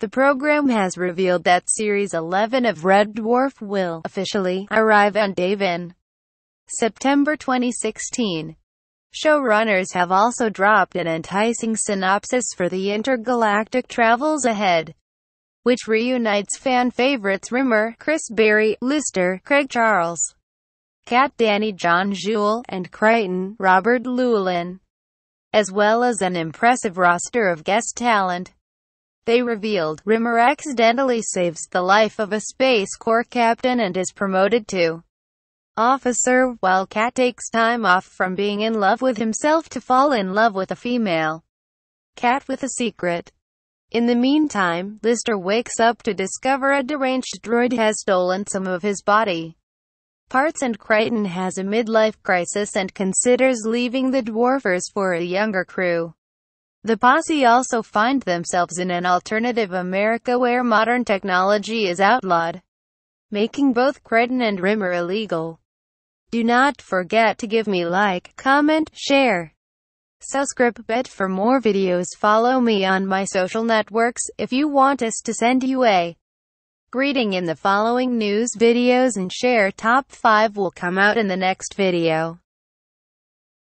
The program has revealed that Series 11 of Red Dwarf will officially arrive on Dave in, September 2016. Showrunners have also dropped an enticing synopsis for the intergalactic travels ahead, which reunites fan favorites Rimmer, Chris Barrie, Lister, Craig Charles, Cat Danny John-Jules, and Kryten, Robert Llewellyn, as well as an impressive roster of guest talent. They revealed, Rimmer accidentally saves the life of a Space Corps captain and is promoted to officer, while Cat takes time off from being in love with himself to fall in love with a female cat with a secret. In the meantime, Lister wakes up to discover a deranged droid has stolen some of his body parts and Kryten has a midlife crisis and considers leaving the Dwarfers for a younger crew. The posse also find themselves in an alternative America where modern technology is outlawed, making both Kryten and Rimmer illegal. Do not forget to give me like, comment, share, subscribe, bet for more videos follow me on my social networks, if you want us to send you a greeting in the following news videos and share top 5 will come out in the next video.